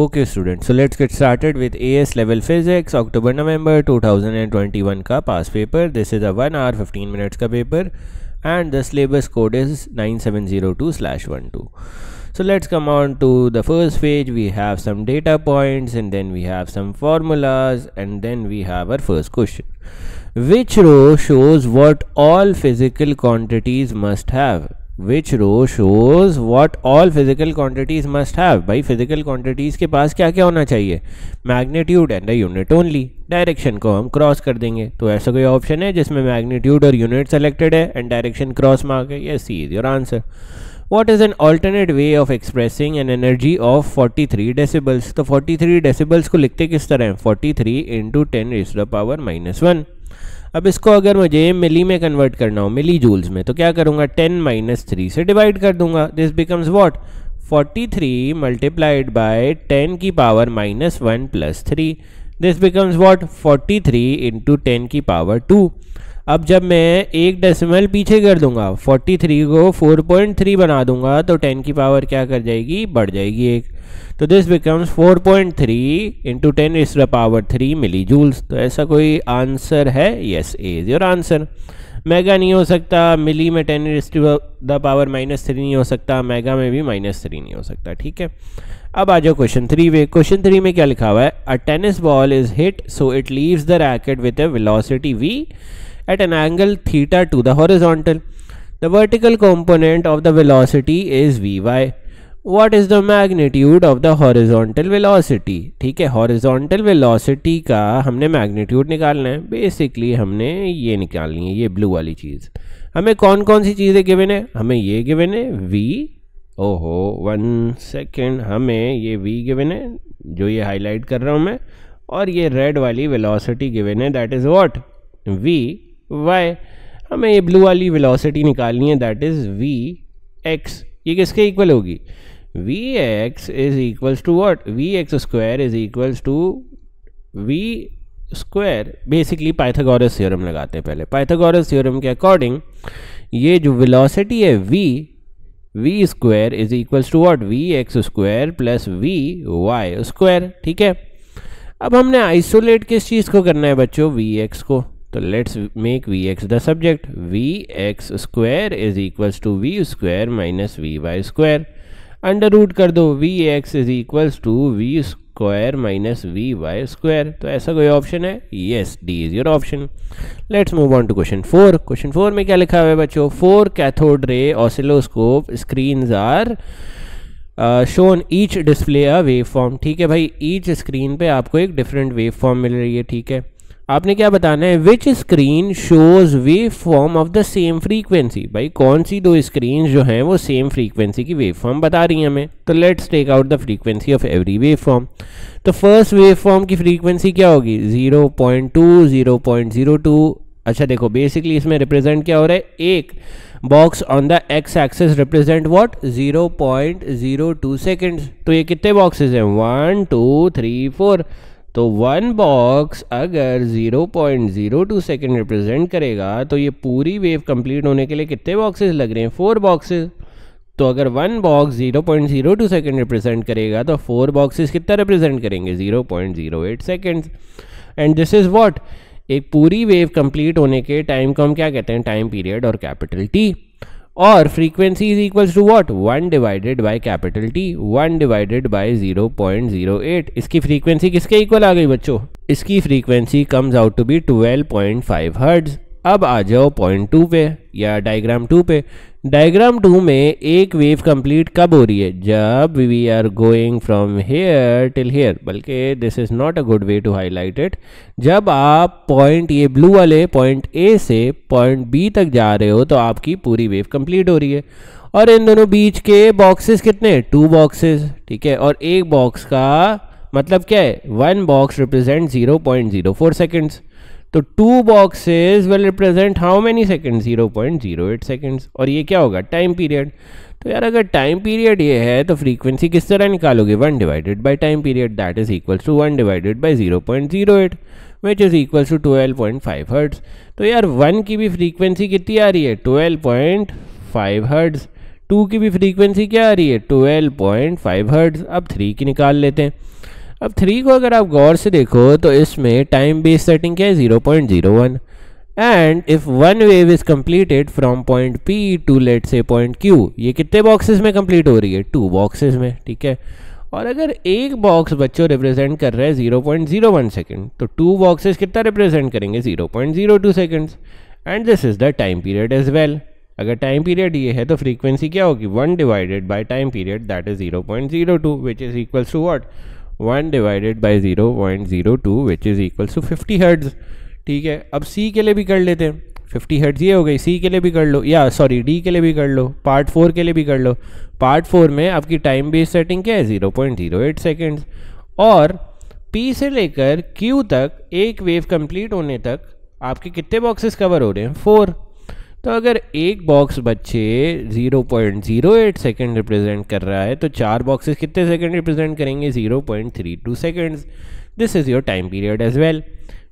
Okay students, so let's get started with AS level physics, October November 2021 ka past paper. This is a 1 hour 15 minutes ka paper and the syllabus code is 9702-12. So let's come on to the first page. We have some data points and then we have some formulas and then we have our first question. Which row shows what all physical quantities must have? Which row shows what all physical quantities must have भाई physical quantities के पास क्या क्या होना चाहिए? Magnitude and the unit only direction को हम cross कर देंगे। तो ऐसा कोई ऑप्शन है जिसमें मैग्नीट्यूड और यूनिट सेलेक्टेड है? एंड डायरेक्शन क्रॉस मार्क है? Yes is your answer what is an alternate way of expressing an energy of 43 decibels तो 43 डेसिबल्स को लिखते किस तरह हैं? 43 three into ten is the power minus one अब इसको अगर मुझे मिली में कन्वर्ट करना हो, मिली जूल्स में तो क्या करूँगा? टेन माइनस थ्री से डिवाइड कर दूँगा। This becomes what forty three multiplied by ten की power minus one plus three this becomes what forty three into ten की पावर टू अब जब मैं एक डेसिमल पीछे कर दूँगा 43 को 4.3 बना दूँगा तो 10 की पावर क्या कर जाएगी? बढ़ जाएगी एक। तो this becomes 4.3 point three into ten the power three millijoules तो ऐसा कोई आंसर है? Yes A is your answer mega नहीं हो सकता। मिली में ten is the power minus three नहीं हो सकता। मेगा में भी माइनस थ्री नहीं हो सकता, ठीक है? अब आ जाओ क्वेश्चन थ्री में। क्वेश्चन थ्री में क्या लिखा हुआ है? A tennis ball is hit so it leaves the racket with a velocity v at an angle theta to the horizontal. The vertical component of the velocity is vy. What is the magnitude of the horizontal velocity? ठीक है horizontal velocity का हमने magnitude निकालना है basically हमने ये निकालनी है ये ब्लू वाली चीज़ हमें कौन कौन सी चीज़ें गिवन है हमें ये गिवन है v ओहो वन सेकेंड हमें ये v गिवन है जो ये हाईलाइट कर रहा हूँ मैं और ये रेड वाली वेलोसिटी गिवन है that is what v y हमें ये ब्लू वाली वेलोसिटी निकालनी है दैट इज़ वी एक्स ये किसके इक्वल होगी? V x is equals to what v x square is equals to v square basically Pythagoras theorem लगाते हैं पहले। पाइथागोरस थ्योरम के अकॉर्डिंग ये जो वेलोसिटी है v v square is equals to what v x square plus v y square ठीक है? अब हमने आइसोलेट किस चीज़ को करना है बच्चों? वी एक्स को। तो let's make v x the subject v x square is equals to v square minus v y square under root कर दो. V x is equals to v square minus v y square तो ऐसा कोई option है? Yes D is your option let's move on to question four question four में क्या लिखा हुआ है बच्चों? Four cathode ray oscilloscope screen are shown each display a waveform ठीक है भाई? ईच स्क्रीन पे आपको एक डिफरेंट वेव फॉर्म मिल रही है, ठीक है? आपने क्या बताना है? Which screen shows waveform of the same frequency भाई, कौन सी दो स्क्रीन जो हैं वो सेम फ्रीक्वेंसी की वेव फॉर्म बता रही हैं हमें? तो let's take out the frequency of every waveform तो फ़र्स्ट वेव फॉर्म की फ्रीक्वेंसी क्या होगी? Zero point two zero point zero two अच्छा देखो बेसिकली इसमें रिप्रेजेंट क्या हो रहा है? एक box on the x axis represent what 0.02 seconds तो ये कितने बॉक्सेस हैं? वन टू थ्री फोर तो वन बॉक्स अगर 0.02 सेकेंड रिप्रेजेंट करेगा तो ये पूरी वेव कंप्लीट होने के लिए कितने बॉक्सेस लग रहे हैं? फोर बॉक्सेस तो अगर वन बॉक्स 0.02 सेकेंड रिप्रेजेंट करेगा तो फोर बॉक्सेस कितना रिप्रेजेंट करेंगे? 0.08 seconds and this is what एक पूरी वेव कंप्लीट होने के टाइम को हम क्या कहते हैं? टाइम पीरियड और कैपिटल टी और frequency is equals to what one divided by capital T one divided by zero point zero eight इसकी फ्रीक्वेंसी किसके इक्वल आ गई बच्चों? इसकी frequency comes out to be twelve point five hertz अब आ जाओ पॉइंट टू पे या डायग्राम टू पे. डायग्राम टू में एक वेव कंप्लीट कब हो रही है? जब we are going from here till here बल्कि this is not a good way to highlight it जब आप पॉइंट ये ब्लू वाले पॉइंट ए से पॉइंट बी तक जा रहे हो तो आपकी पूरी वेव कंप्लीट हो रही है। और इन दोनों बीच के बॉक्सेस कितने टू बॉक्सेस ठीक है? और एक बॉक्स का मतलब क्या है? One box represent zero point zero four seconds तो two boxes will represent how many second zero point zero eight seconds और ये क्या होगा? टाइम पीरियड तो यार अगर टाइम पीरियड ये है तो फ्रीक्वेंसी किस तरह निकालोगे? One divided by time period that is equal to one divided by zero point zero eight which is equal to twelve point five hertz तो यार वन की भी फ्रीक्वेंसी कितनी आ रही है? Twelve point five hertz two की भी फ्रीक्वेंसी क्या आ रही है? ट्वेल्व पॉइंट फाइव हर्ट्ज अब थ्री की निकाल लेते हैं। अब थ्री को अगर आप गौर से देखो तो इसमें टाइम बेस सेटिंग क्या है? Zero point zero one and if one wave is completed from point P to late से पॉइंट क्यू ये कितने बॉक्सेस में कंप्लीट हो रही है? टू बॉक्सेस में, ठीक है? और अगर एक बॉक्स बच्चों रिप्रेजेंट कर रहा है zero point zero one second तो टू बॉक्सेस कितना रिप्रेजेंट करेंगे? Zero point zero two seconds and this is the time period as well अगर टाइम पीरियड ये है तो फ्रीक्वेंसी क्या होगी? One divided by time period that is zero point zero two which is equals to what one divided by zero point zero two which is equals to fifty hertz ठीक है, अब सी के लिए भी कर लेते हैं। फिफ्टी हर्ट्ज ये हो गई सी के लिए भी कर लो। या सॉरी डी के लिए भी कर लो पार्ट फोर के लिए भी कर लो। पार्ट फोर में आपकी टाइम बेस सेटिंग क्या है? Zero point zero eight seconds और पी से लेकर क्यू तक एक वेव कंप्लीट होने तक आपके कितने बॉक्सेस कवर हो रहे हैं? फोर तो अगर एक बॉक्स बच्चे 0.08 सेकेंड रिप्रेजेंट कर रहा है तो चार बॉक्सेस कितने सेकेंड रिप्रेजेंट करेंगे? 0.32 seconds this is your time period as well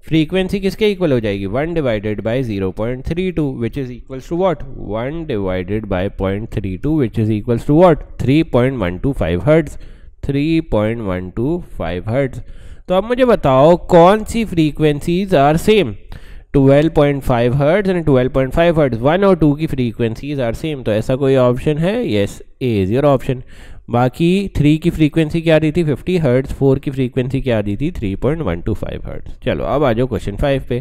frequency किसके इक्वल हो जाएगी? One divided by zero point three two which is equals to what one divided by point three two which is equals to what three point one two five hertz three point one two five hertz तो अब मुझे बताओ, कौन सी frequencies are same 12.5 hertz and 12.5 hertz one और two की frequencies are same तो ऐसा कोई ऑप्शन है? Yes A is your option बाकी थ्री की फ्रीक्वेंसी क्या रही थी? फिफ्टी हर्ट्स फोर की फ्रीक्वेंसी क्या रही थी? Three point one two five hertz चलो, अब आ जाओ क्वेश्चन फाइव पे.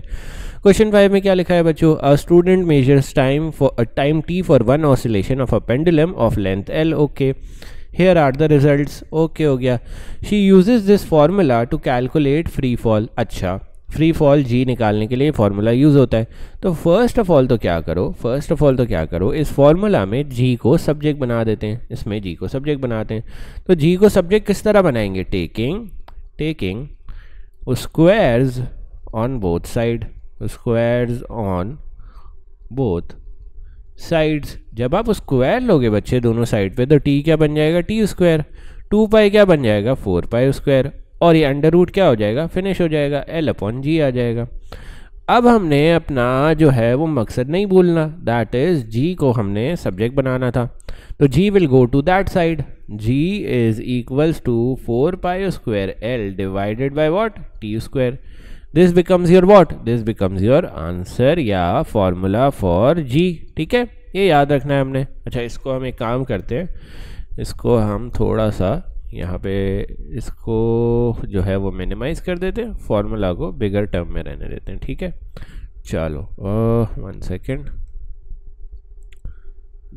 क्वेश्चन फाइव में क्या लिखा है बच्चों? A student measures time for time T for one oscillation of a pendulum of length L okay here are the result okay हो गया. She uses this formula to calculate free fall अच्छा. Free fall जी निकालने के लिए formula use होता है। तो first of all तो क्या करो? फ़र्स्ट ऑफ़ ऑल तो क्या करो? इस फॉर्मूला में जी को सब्जेक्ट बना देते हैं। इसमें जी को सब्जेक्ट बनाते हैं। तो जी को सब्जेक्ट किस तरह बनाएँगे? Taking taking squares on both side squares on both sides जब आप स्क्वायर लोगे बच्चे दोनों साइड पे तो टी क्या बन जाएगा? टी स्क्वायर टू पाई क्या बन जाएगा? फोर पाई स्क्वायर और ये अंडर रूट क्या हो जाएगा? फिनिश हो जाएगा एल अपॉन जी आ जाएगा। अब हमने अपना जो है वो मकसद नहीं भूलना दैट इज़ जी को हमने सब्जेक्ट बनाना था। तो g will go to that side g is equals to four pi square L divided by what T square this becomes your what this becomes your answer या formula for जी ठीक है? ये याद रखना है हमने। अच्छा इसको हम एक काम करते हैं। इसको हम थोड़ा सा यहाँ पे इसको जो है वो मिनिमाइज कर देते हैं फॉर्मूला को बिगर टर्म में रहने देते हैं, ठीक है? चलो one second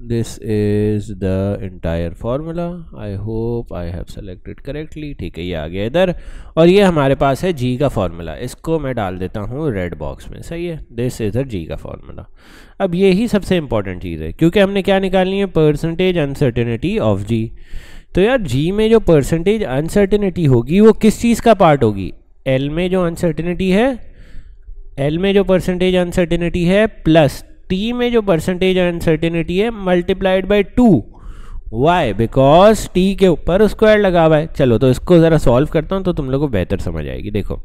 this is the entire formula I hope I have selected correctly ठीक है, ये आ गया इधर। और ये हमारे पास है जी का फार्मूला इसको मैं डाल देता हूँ रेड बॉक्स में। सही है? दिस इज़ जी का फार्मूला अब यही सबसे इंपॉर्टेंट चीज़ है, क्योंकि हमने क्या निकालनी है? परसेंटेज अनसर्टेनिटी ऑफ़ जी तो यार जी में जो परसेंटेज अनसर्टिनिटी होगी, वो किस चीज़ का पार्ट होगी? एल में जो अनसर्टिनिटी है एल में जो परसेंटेज अनसर्टिनिटी है प्लस टी में जो परसेंटेज अनसर्टिनिटी है multiplied by two why because T के ऊपर स्क्वायर लगा हुआ है। चलो तो इसको ज़रा सॉल्व करता हूँ तो तुम लोग को बेहतर समझ आएगी। देखो,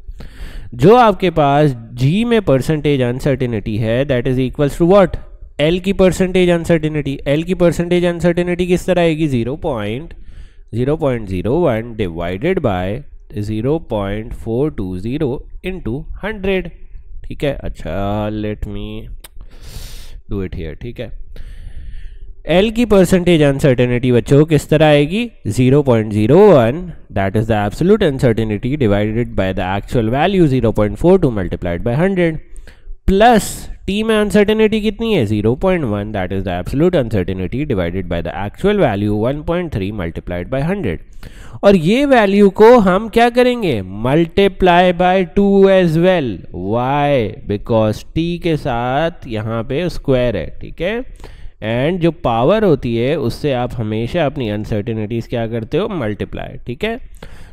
जो आपके पास जी में परसेंटेज अनसर्टिनिटी है that is equals to what L की परसेंटेज अनसर्टिनिटी एल की परसेंटेज अनसर्टिनिटी किस तरह आएगी? Zero point 0.01 divided by 0.420 into 100 ठीक है? अच्छा let me do it here ठीक है? एल की परसेंटेज अनसर्टेनिटी बच्चों, किस तरह आएगी? 0.01 that is the absolute uncertainty divided by the actual value 0.42 multiplied by 100 plus T में अनसर्टेनिटी कितनी है? 0.1 that is the absolute uncertainty divided by the actual value 1.3 multiplied by 100 और ये वैल्यू को हम क्या करेंगे? Multiply by two as well why because T के साथ यहाँ पे स्क्वायर है, ठीक है? एंड जो पावर होती है, उससे आप हमेशा अपनी अनसर्टेनिटीज क्या करते हो? मल्टीप्लाई ठीक है?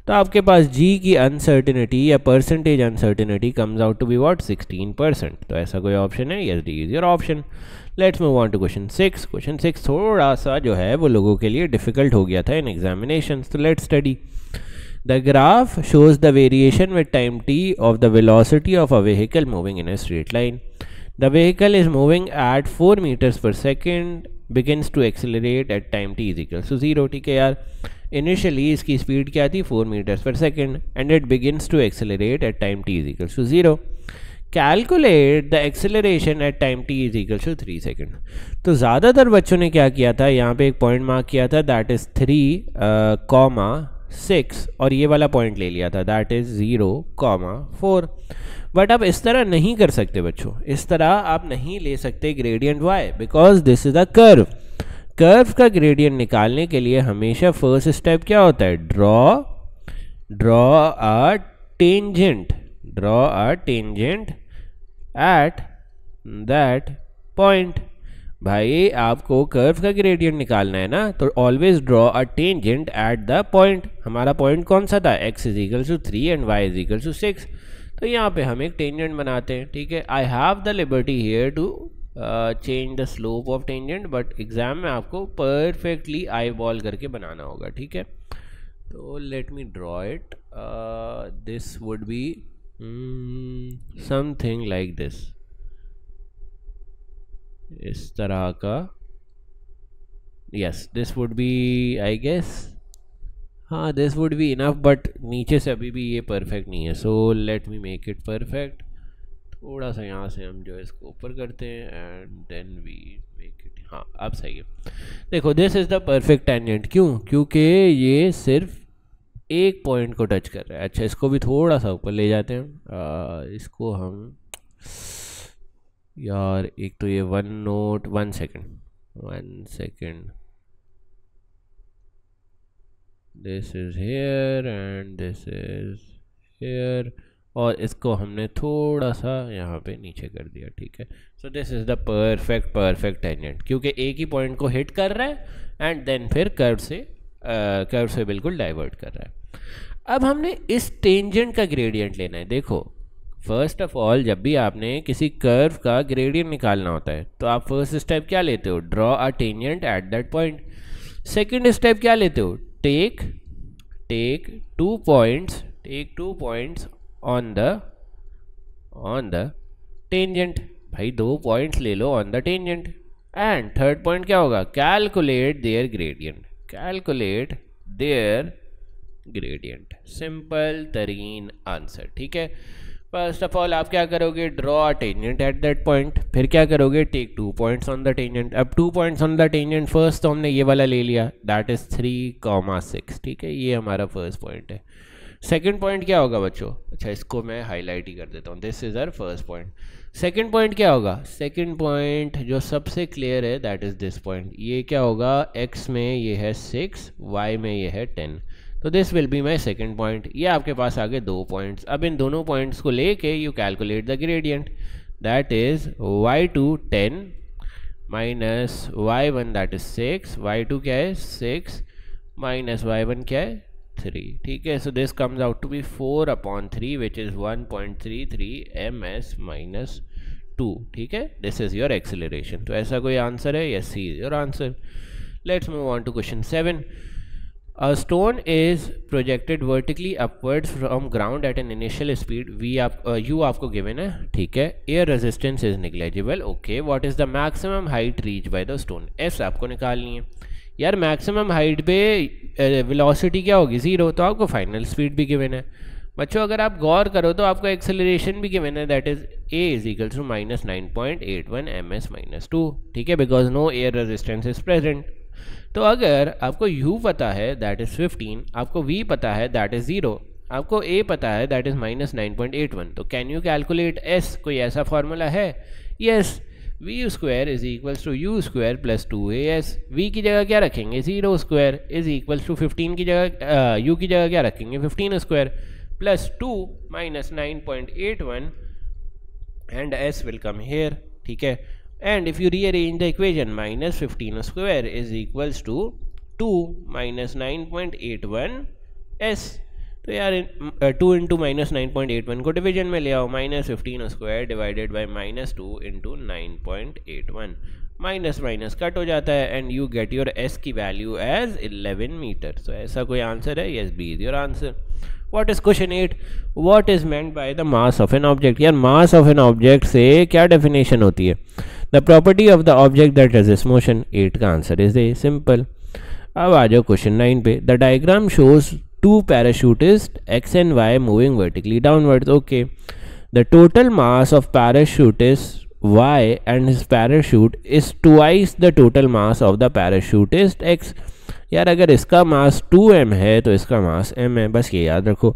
तो आपके पास जी की अनसर्टिनिटी या percentage uncertainty comes out to be what 16 percent तो ऐसा कोई ऑप्शन है yes D is your option let's move on to question six question six थोड़ा सा जो है, वो लोगों के लिए डिफ़िकल्ट हो गया था इन एग्जामिनेशन तो let study the graph shows the variation with time T of the velocity of a vehicle moving in a straight line. The vehicle is moving at 4 meters per second begins to accelerate at time T is equal to zero ठीक है यार? Initially इसकी speed क्या थी? Four meters per second and it begins to accelerate at time T is equal to zero calculate the acceleration at time T is equal to three second तो ज़्यादातर बच्चों ने क्या किया था? यहाँ पे एक पॉइंट मार्क किया था that is three comma six और ये वाला पॉइंट ले लिया था that is zero comma four but आप इस तरह नहीं कर सकते बच्चों. इस तरह आप नहीं ले सकते gradient why because this is a curve curve का ग्रेडियंट निकालने के लिए हमेशा फ़र्स्ट स्टेप क्या होता है? Draw draw a tangent draw a tangent at that point भाई, आपको कर्व का ग्रेडियंट निकालना है ना? तो always draw a tangent at the point हमारा पॉइंट कौन सा था? X is equal to three and Y is equal to six तो यहाँ पे हम एक टेंजेंट बनाते हैं, ठीक है? I have the liberty here to change the slope of tangent but exam में आपको परफेक्टली आई बॉल करके बनाना होगा, ठीक है? तो let me draw it this would be something like this इस तरह का yes this would be I guess हाँ this would be enough but नीचे से अभी भी ये परफेक्ट नहीं है so let me make it perfect थोड़ा सा यहाँ से हम जो है इसको ऊपर करते हैं and then we make it हाँ अब सही है। देखो this is the perfect tangent क्यों? क्योंकि ये सिर्फ़ एक पॉइंट को टच कर रहा है। अच्छा इसको भी थोड़ा सा ऊपर ले जाते हैं। आ, इसको हम यार एक तो ये one note one second one second this is here and this is here और इसको हमने थोड़ा सा यहाँ पे नीचे कर दिया, ठीक है? So this is the perfect perfect tangent क्योंकि एक ही पॉइंट को हिट कर रहा है एंड देन फिर कर्व से कर्व से बिल्कुल डाइवर्ट कर रहा है। अब हमने इस टेंजेंट का ग्रेडियंट लेना है। देखो फ़र्स्ट ऑफ़ ऑल जब भी आपने किसी कर्व का ग्रेडियंट निकालना होता है तो आप फ़र्स्ट स्टेप क्या लेते हो? Draw a tangent at that point second step क्या लेते हो? Take take two points take two points on the on the tangent भाई दो पॉइंट्स ले लो on the tangent and third point क्या होगा? Calculate their gradient calculate their gradient simple तरीन answer ठीक है? फ़र्स्ट ऑफ़ ऑल आप क्या करोगे? Draw a tangent at that point फिर क्या करोगे? Take two points on the tangent अब two points on the tangent first तो हमने ये वाला ले लिया. That is three comma six ठीक है? ये हमारा फ़र्स्ट पॉइंट है. सेकेंड पॉइंट क्या होगा बच्चों? अच्छा इसको मैं हाईलाइट ही कर देता हूँ. This is our first point second point क्या होगा? सेकेंड पॉइंट जो सबसे क्लियर है दैट इज़ दिस पॉइंट ये क्या होगा? एक्स में ये है सिक्स वाई में ये है टेन तो this will be my second point ये आपके पास आगे दो पॉइंट्स अब इन दोनों पॉइंट्स को लेके you calculate the gradient that is Y two ten minus Y one that is six Y two क्या है? सिक्स माइनस वाई वन क्या है? थ्री ठीक है so this comes out to be four upon three which is one point three three M S minus two ठीक है this is your acceleration तो ऐसा कोई आंसर है yes C is your answer let's move on to question seven A stone is projected vertically upwards from ground at an initial speed v आप uh, u आपको given है ठीक है air resistance is negligible okay what is the maximum height reached by the stone s आपको निकालनी है यार maximum height पे वेलोसिटी क्या होगी? ज़ीरो तो आपको फाइनल स्पीड भी गिवन है। बच्चों, अगर आप गौर करो तो आपको एक्सेलरेशन भी गिवन है। That is A is equal to minus nine point eight one M S minus two ठीक है? Because no air resistance is present तो अगर आपको u पता है दैट इज़ 15 आपको v पता है दैट इज़ ज़ीरो आपको a पता है that is minus nine point eight one तो कैन यू कैलकुलेट s? कोई ऐसा फॉर्मूला है? Yes V square is equals to U square plus two A S V की जगह क्या रखेंगे? Zero square is equals to fifteen की जगह यू की जगह क्या रखेंगे? Fifteen square plus two minus nine point eight one and S will come here ठीक है? And if you and if you rearrange the equation, minus 15 square is equals to 2 minus 9.81 s. तो यार two into minus nine point eight one को division में ले आओ minus fifteen square divided by minus two into nine point eight one minus minus cut हो जाता है and you get your S की value as eleven meter so ऐसा कोई आंसर है? Yes B is your answer what is question eight what is meant by the mass of an object यार mass of an object से क्या definition होती है? The property of the object that is resist motion at का answer is a simple अब आ जाओ question nine पे. The diagram shows two parachutist X and Y moving vertically downward okay the total mass of parachutist y and his parachute is twice the total mass of the parachutist x. यार, अगर इसका मास 2m है तो इसका मास m है। बस ये याद रखो।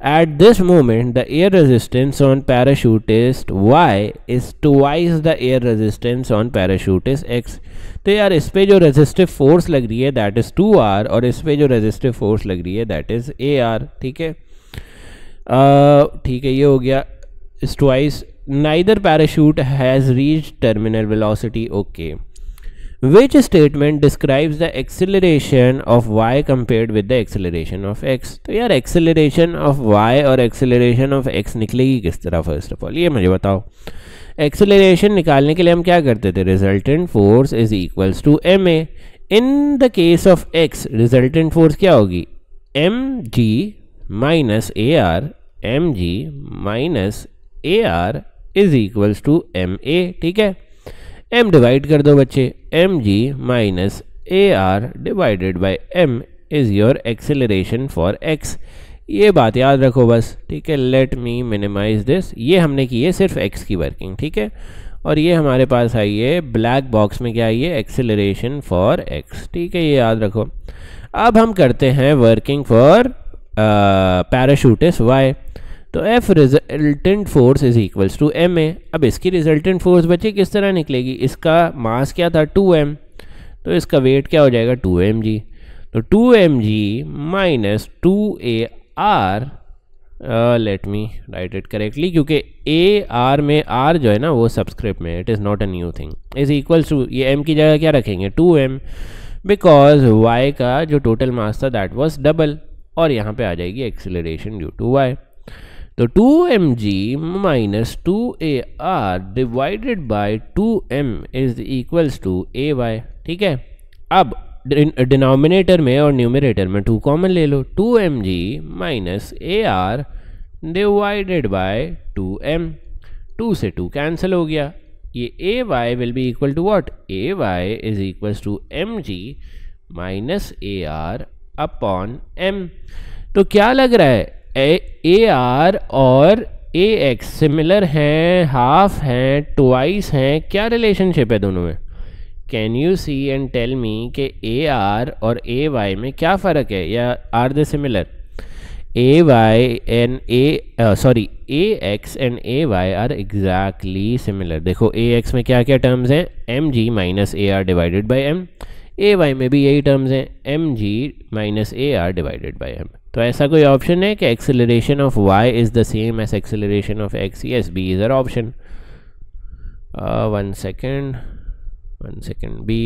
At this moment the air resistance on parachutist y is twice the air resistance on parachutist x. तो यार इस पे जो रेजिस्टिव फोर्स लग रही है दैट इज़ टू आर और इस पे जो रेजिस्टिव फोर्स लग रही है? दैट इज़ ए आर ठीक है ठीक है ये हो गया इस twice neither parachute has reached terminal velocity, okay. Which statement describes the acceleration of y compared with the acceleration of x? तो यार, acceleration of y और acceleration of x निकलेगी किस तरह फ़र्स्ट ऑफ़ ऑल ये मुझे बताओ। एक्सेलरेशन निकालने के लिए हम क्या करते थे? Force is equals to M A in the case of X resultant force क्या होगी? M G minus A R is equals to M A ठीक है? एम डिवाइड कर दो बच्चे। M G minus A R divided by M is your acceleration for X ये बात याद रखो बस, ठीक है? लेट मी मिनिमाइज दिस ये हमने की है सिर्फ़ एक्स की वर्किंग ठीक है? और ये हमारे पास आई है ब्लैक बॉक्स में क्या आई है? एक्सेलरेशन फॉर एक्स ठीक है? ये याद रखो। अब हम करते हैं वर्किंग फॉर पैराशूटिस वाई तो F resultant force is equals to M A अब इसकी रिजल्टेंट फोर्स बच्चे किस तरह निकलेगी? इसका मास क्या था? टू एम तो इसका वेट क्या हो जाएगा? टू एम जी तो two M G minus two A R let me write it correctly क्योंकि ए आर में आर जो है ना, वो सब्सक्रिप्ट में it is not a new thing is equals to ये एम की जगह क्या रखेंगे? टू एम बिकॉज़ वाई का जो टोटल मास था दैट वॉज़ डबल और यहाँ पे आ जाएगी एक्सिलरेशन ड्यू टू वाई तो two M G minus two A R divided by two M is equals to A Y ठीक है? अब डिनोमिनेटर में और न्यूमिनेटर में टू कॉमन ले लो। Two M G minus A R divided by two M two से two cancel हो गया। ये A Y will be equal to what A Y is equals to M G minus A R upon M तो क्या लग रहा है? A R और ए एक्स सिमिलर हैं हाफ़ हैं ट्वाइस हैं, क्या रिलेशनशिप है दोनों में? Can you see and tell me कि ए आर और ए वाई में क्या फ़र्क है, या are they similar A Y and A sorry A X and A Y are exactly similar देखो ए एक्स में क्या क्या टर्म्स हैं? M G minus A R divided by M A Y में भी यही टर्म्स हैं. M G minus A R divided by M तो ऐसा कोई ऑप्शन है कि acceleration of Y is the same as acceleration of X yes B is uh option one second one second B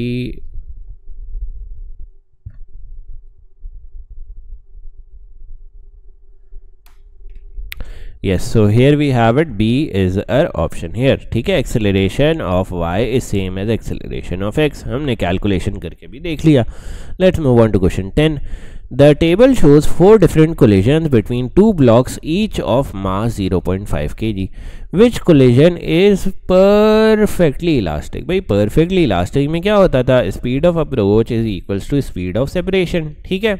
yes so here we have it B is uh option here ठीक है acceleration of Y is same as acceleration of X हमने calculation करके भी देख लिया. Let's move on to question ten the table shows four different collisions between two blocks each of mass 0.5 kg which collision is perfectly elastic भाई perfectly elastic में क्या होता था speed of approach is equals to speed of separation ठीक है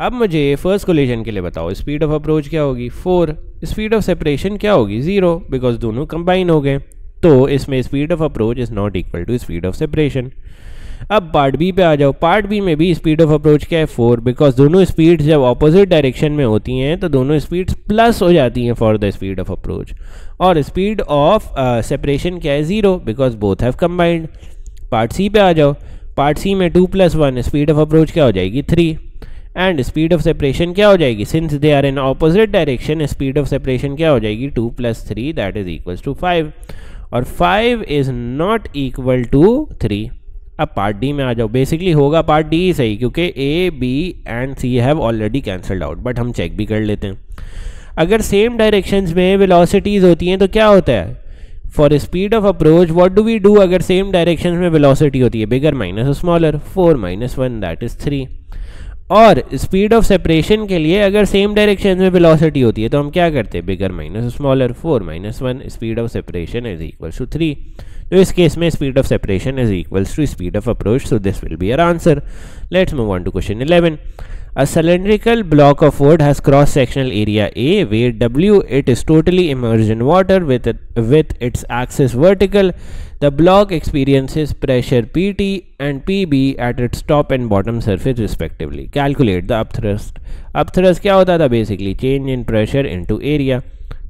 अब मुझे first collision के लिए बताओ स्पीड ऑफ़ अप्रोच क्या होगी फोर स्पीड ऑफ़ सेपरेशन क्या होगी ज़ीरो बिकॉज़ दोनों कंबाइन हो गए तो इसमें speed of approach is not equal to speed of separation अब पार्ट बी पे आ जाओ। पार्ट बी में भी स्पीड ऑफ़ अप्रोच क्या है? फोर बिकॉज़ दोनों स्पीड्स जब ऑपोजिट डायरेक्शन में होती हैं तो दोनों स्पीड्स प्लस हो जाती हैं for the speed of approach और स्पीड ऑफ़ सेपरेशन क्या है? Zero because both have combined part C पे आ जाओ। पार्ट सी में two plus one speed of approach क्या हो जाएगी? Three and speed of separation क्या हो जाएगी? Since they are in opposite direction speed of separation क्या हो जाएगी? Two plus three that is equal to five और five is not equal to three अब पार्ट डी में आ जाओ। बेसिकली होगा पार्ट डी ही सही, क्योंकि A B and C have already cancelled out but हम चेक भी कर लेते हैं। अगर सेम डायरेक्शंस में वेलोसिटीज़ होती हैं तो क्या होता है? For speed of approach what do we do अगर सेम डायरेक्शन में वेलोसिटी होती है? Bigger minus smaller four minus one that is three और स्पीड ऑफ़ सेपरेशन के लिए अगर सेम डायरेक्शन में वेलोसिटी होती है तो हम क्या करते हैं? Bigger minus smaller four minus one speed of separation is equal to three तो इस केस में speed of separation is equal to speed of approach so this will be our answer let's move on to question eleven a cylindrical block of wood has cross sectional area A weight W it is totally immerse in water with with its axis vertical the block experiences is pressure P T and P B at its top and bottom surface respectively calculate the upthrust upthrust क्या होता था? Basically change in pressure into area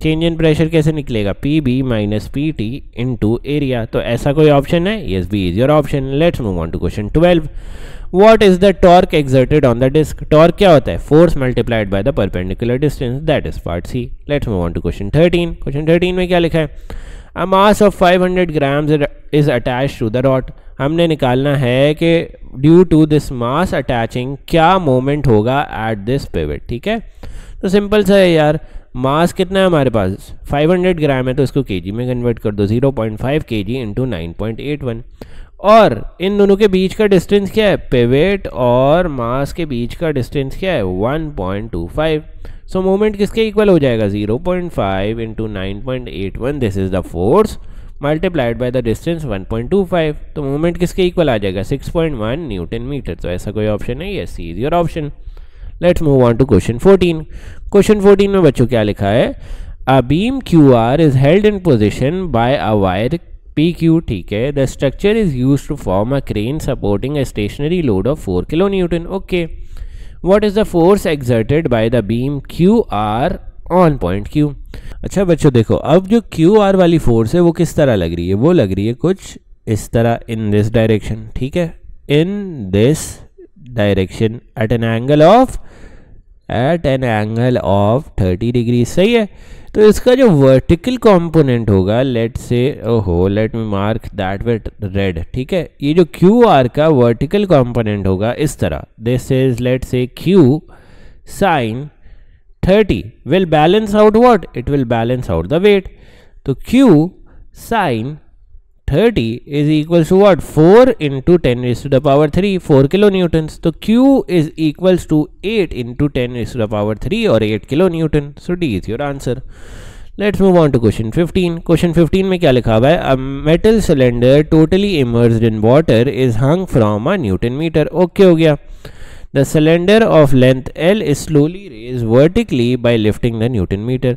change in pressure कैसे निकलेगा? P B minus P T in area तो ऐसा कोई option है? Yes B is your option let's move on to question twelve what is the torque exerted on the disc torque क्या होता है? Force multiplied by the perpendicular distance that is part C let's move on to question thirteen question thirteen में क्या लिखा है? A mass of 500 hundred grams is attach to the rod हमने निकालना है कि due to this mass attaching क्या moment होगा एट दिस पेविट ठीक है? तो सिंपल सा है यार। मास कितना है हमारे पास? 500 ग्राम है तो इसको केजी में कन्वर्ट कर दो 0.5 point five k g into और इन दोनों के बीच का डिस्टेंस क्या है? पेवेट और मास के बीच का डिस्टेंस क्या है? 1.25 पॉइंट टू सो मोमेंट किसके इक्वल हो जाएगा? 0.5 point five into nine this is the force multiplied by the distance 1.25 तो मोमेंट किसके इक्वल आ जाएगा? 6.1 न्यूटन मीटर तो ऐसा कोई ऑप्शन है. Yes C is your option let's move on to question 14 question 14 में बच्चों क्या लिखा है? A beam Q R is held in position by a wire PQ ठीक है? The structure is used to form a crane supporting a stationary load of 4 kilonewton. Okay. What is the force exerted by the beam QR on point Q? अच्छा बच्चों देखो, अब जो Q r वाली force है वो किस तरह लग रही है? वो लग रही है कुछ इस तरह इन दिस डायरेक्शन ठीक है? In this direction at an angle of at an angle of 30 degree सही है? तो इसका जो वर्टिकल कंपोनेंट होगा लेट से ओहो let me mark that with red ठीक है? ये जो क्यू आर का वर्टिकल कंपोनेंट होगा, इस तरह। This is let's say Q sine 30 will balance out what it will balance out the weight तो Q sine 30 is equals to what 4 into 10 raised to the power 3 4 kilonewtons so q is equals to 8 into 10 raised to the power 3 or 8 kilonewton so d is your answer let's move on to question 15 question 15 में क्या लिखा हुआ है a metal cylinder totally immersed in water is hung from a newton meter okay हो गया the cylinder of length l is slowly raised vertically by lifting the newton meter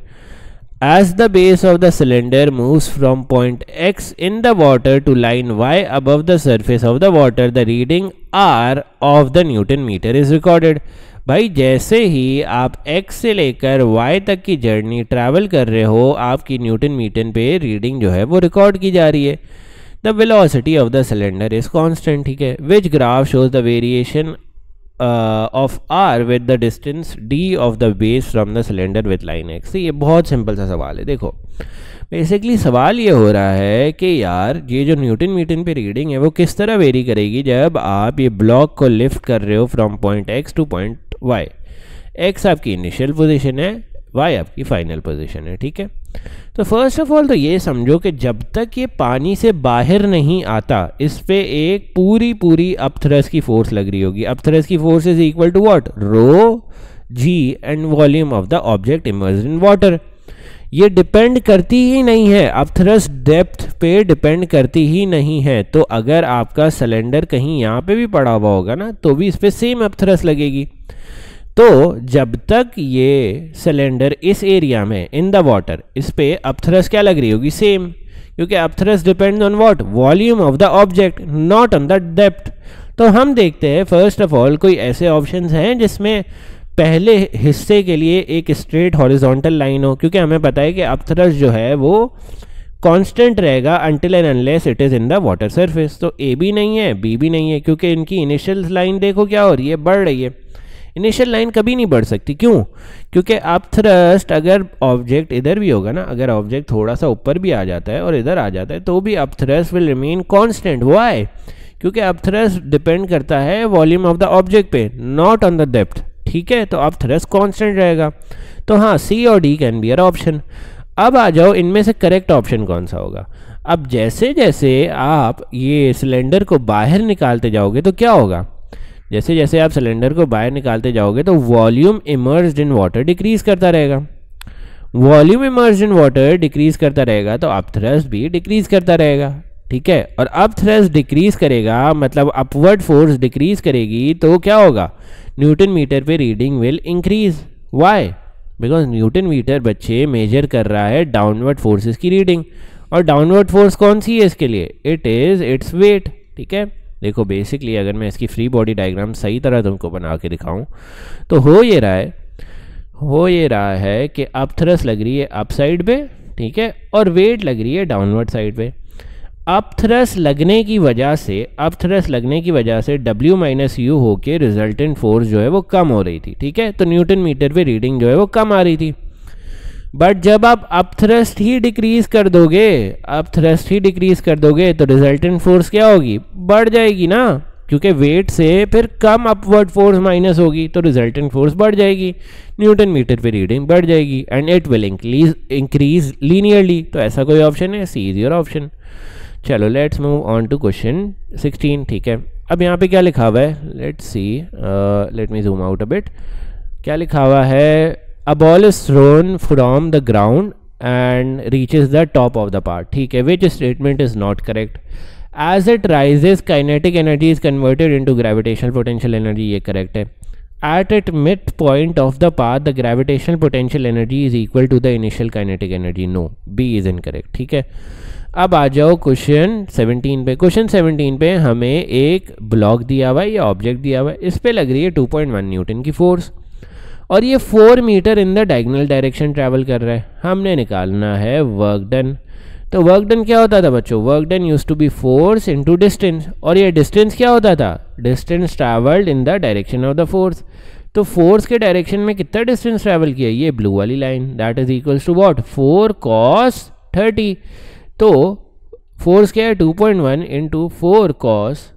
As the base of the cylinder moves from point X in the water to line Y above the surface of the water, the reading R of the Newton meter is recorded. भाई जैसे ही आप x से लेकर y तक की journey travel कर रहे हो आपकी न्यूटन मीटर पे रीडिंग जो है वो रिकॉर्ड की जा रही है the velocity of the cylinder is constant ठीक है which graph shows the variation R with the distance D of the base the the cylinder with line X ये बहुत सिंपल सा सवाल है, देखो। बेसिकली सवाल ये हो रहा है कि यार, ये जो न्यूटन मीटन पे रीडिंग है, वो किस तरह वेरी करेगी जब आप ये ब्लॉक को लिफ्ट कर रहे हो from point X to point Y X आपकी इनिशियल पोजिशन है वाई आपकी फाइनल पोजिशन है, ठीक है? तो फ़र्स्ट ऑफ़ ऑल तो ये समझो कि जब तक ये पानी से बाहर नहीं आता, इस पे एक पूरी पूरी अपथरस की फोर्स लग रही होगी। अपथरस की force is equal to what rho G and volume of the object immerse in water ये डिपेंड करती ही नहीं है। अपथरस डेप्थ पे डिपेंड करती ही नहीं है। तो अगर आपका सिलेंडर कहीं यहाँ पे भी पड़ा हुआ होगा ना तो भी इस पर सेम अपथरस लगेगी। तो जब तक ये सिलेंडर इस एरिया में इन द वाटर इस पे अपथरस क्या लग रही होगी? सेम क्योंकि upthrust depend on what volume of the object not on the depth तो हम देखते हैं फ़र्स्ट ऑफ़ ऑल कोई ऐसे ऑप्शन हैं जिसमें पहले हिस्से के लिए एक स्ट्रेट हॉरिजॉन्टल लाइन हो। क्योंकि हमें पता है कि अपथरस जो है वो कांस्टेंट रहेगा until and unless it is in the water surface तो ए भी नहीं है बी भी नहीं है, क्योंकि इनकी इनिशियल लाइन देखो क्या हो रही है, बढ़ रही है। इनिशियल लाइन कभी नहीं बढ़ सकती। क्यों? क्योंकि आप थ्रस्ट अगर ऑब्जेक्ट इधर भी होगा ना, अगर ऑब्जेक्ट थोड़ा सा ऊपर भी आ जाता है और इधर आ जाता है तो भी अब thrust will remain constant why क्योंकि अब थ्रस्ट डिपेंड करता है वॉल्यूम ऑफ़ द ऑब्जेक्ट पे नॉट ऑन द डेप्थ ठीक है? तो अब थ्रस्ट कॉन्स्टेंट रहेगा। तो हाँ सी और D can be our option अब आ जाओ, इनमें से करेक्ट ऑप्शन कौन सा होगा? अब जैसे जैसे आप ये सिलेंडर को बाहर निकालते जाओगे तो क्या होगा? जैसे जैसे आप सिलेंडर को बाहर निकालते जाओगे तो volume immerse in water decrease करता रहेगा। Volume immerse in water decrease करता रहेगा तो आप थ्रस्ट भी डिक्रीज करता रहेगा, ठीक है? और अब थ्रस्ट डिक्रीज करेगा मतलब अपवर्ड फोर्स डिक्रीज करेगी तो क्या होगा? न्यूटन मीटर पे reading will increase why because newton meter बच्चे मेजर कर रहा है डाउनवर्ड फोर्सेस की रीडिंग और डाउनवर्ड फोर्स कौन सी है इसके लिए? इट इज़ इट्स वेट ठीक है? देखो बेसिकली अगर मैं इसकी फ्री बॉडी डायग्राम सही तरह तुमको बना के दिखाऊँ तो हो ये रहा है, हो ये रहा है कि अब थ्रस लग रही है अप साइड पे, ठीक है, और वेट लग रही है डाउनवर्ड साइड पे। अप थ्रस लगने की वजह से अप थ्रस लगने की वजह से W माइनस यू होके रिजल्टेंट फोर्स जो है वो कम हो रही थी, ठीक है? तो न्यूटन मीटर पे रीडिंग जो है वो कम आ रही थी। बट जब आप अप थ्रस्ट ही डिक्रीज कर दोगे अप थ्रस्ट ही डिक्रीज कर दोगे तो रिजल्टेंट फोर्स क्या होगी? बढ़ जाएगी ना? क्योंकि वेट से फिर कम अपवर्ड फोर्स माइनस होगी तो रिजल्टेंट फोर्स बढ़ जाएगी। न्यूटन मीटर पे रीडिंग बढ़ जाएगी and it will increase increase linearly तो ऐसा कोई ऑप्शन है? सी इज़ योर ऑप्शन चलो let's move on to question 16 ठीक है? अब यहाँ पे क्या लिखा हुआ है? Let's see let me zoom out a bit क्या लिखा हुआ है? A ball is thrown from the ground and reach is the top of the part ठीक है which statement is not correct as it rise kinetic energy is converted into gravitational potential energy ये correct है. At it mid point of the part the gravitational potential energy is equal to the initial kinetic energy no B is in correct ठीक है. अब आ जाओ question 17 पे. Question 17 पे हमें एक ब्लॉक दिया हुआ है, या ऑब्जेक्ट दिया हुआ है. इस पर लग रही है 2.1 न्यूटन की फोर्स और ये four metre in the diagonal direction travel कर रहा है। हमने निकालना है वर्क डन तो वर्क डन क्या होता था बच्चों? Work done use to be force into distance और ये डिस्टेंस क्या होता था? Distance travelled in the direction of the force तो फोर्स के डायरेक्शन में कितना डिस्टेंस ट्रैवल किया? ये ब्लू वाली line that is equals to what four cos thirty तो फोर्स क्या है? Two point one into four cos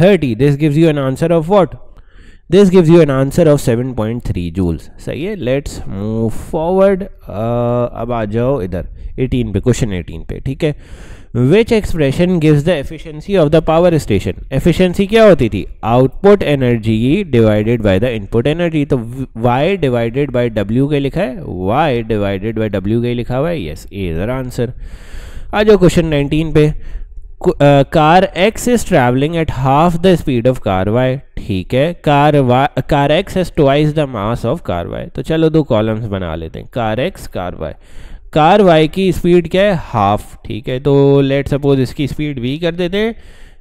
thirty this gives you an answer of what this gives you an answer of 7.3 joules सही है? Let's move forward अब आ जाओ इधर. 18 पे क्वेश्चन 18 पे, ठीक है? Which expression gives the efficiency of the power station efficiency क्या होती थी? Output energy divided by the input energy तो y डिवाइडेड बाय w के लिखा है? Y डिवाइडेड बाय w के लिखा हुआ है? यस ए इज़ आंसर आ जाओ क्वेश्चन 19 पे. Car X is travelling at half the speed of car Y ठीक है? Car Y car X has twice the mass of car Y तो चलो दो कॉलम्स बना लेते हैं। Car X car Y car Y की स्पीड क्या है? हाफ़ ठीक है? तो लेट सपोज़ इसकी स्पीड वी कर देते हैं।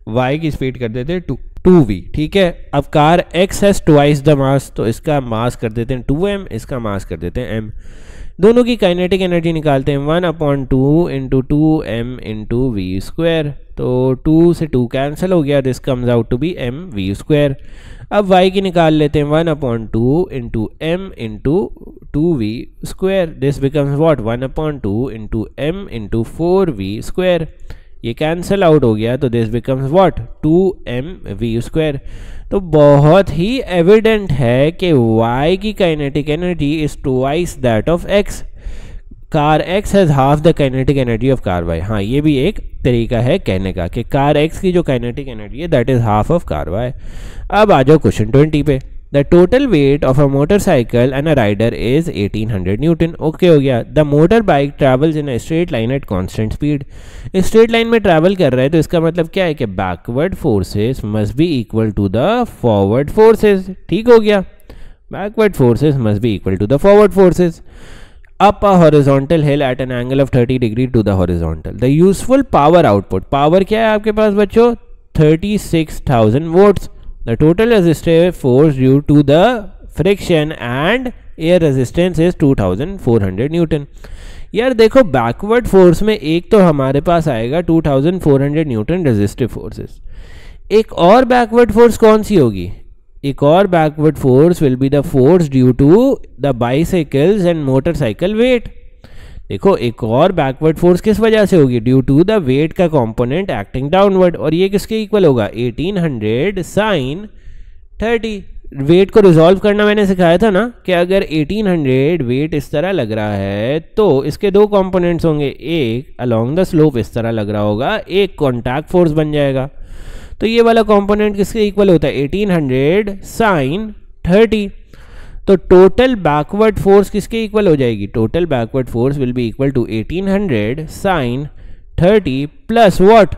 वाई की स्पीड कर देते हैं टू टू वी ठीक है? अब car X has twice the mass तो इसका मास कर देते हैं टू एम इसका मास कर देते हैं एम दोनों की काइनेटिक एनर्जी निकालते हैं। One upon two into two M into V square तो टू से टू कैंसिल हो गया। This comes out to be M V square अब वाई की निकाल लेते हैं। One upon two into M into two V square this becomes what one upon two into M into four V square ये cancel out हो गया। तो this becomes what two M V square तो बहुत ही एविडेंट है कि Y की kinetic energy is twice that of X car X has half the kinetic energy of car y. हाँ ये भी एक तरीका है कहने का कि कार एक्स की जो काइनेटिक एनर्जी है that is half of car y. अब आ जाओ क्वेश्चन ट्वेंटी पे। The total weight of a motorcycle and a rider is 1800 newton okay हो गया the motorbike travels in a straight line at constant speed straight line में travel कर रहे हैं तो इसका मतलब क्या है कि backward forces must be equal to the forward forces ठीक हो गया backward forces must be equal to the forward forces up a horizontal hill at an angle of 30 degree to the horizontal the useful power output power क्या है आपके पास बच्चों 36,000 six The total resistive force due to the friction and air resistance is 2400 newton यार देखो backward force में एक तो हमारे पास आएगा 2400 न्यूटन रेजिस्टिव फोर्सेस एक और बैकवर्ड फोर्स कौन सी होगी? एक और backward force will be the force due to the bicycles and motorcycle weight देखो, एक और बैकवर्ड फोर्स किस वजह से होगी? ड्यू टू द वेट का कंपोनेंट एक्टिंग डाउनवर्ड और ये किसके इक्वल होगा? 1800 हंड्रेड साइन 30 वेट को रिजॉल्व करना मैंने सिखाया था ना, कि अगर 1800 वेट इस तरह लग रहा है तो इसके दो कंपोनेंट्स होंगे। एक अलोंग द स्लोप इस तरह लग रहा होगा, एक कॉन्टैक्ट फोर्स बन जाएगा। तो ये वाला कंपोनेंट किसके इक्वल होता है? 1800 साइन 30 तो टोटल बैकवर्ड फोर्स किसके इक्वल हो जाएगी? Total backward force will be equal to 1800 sine thirty plus what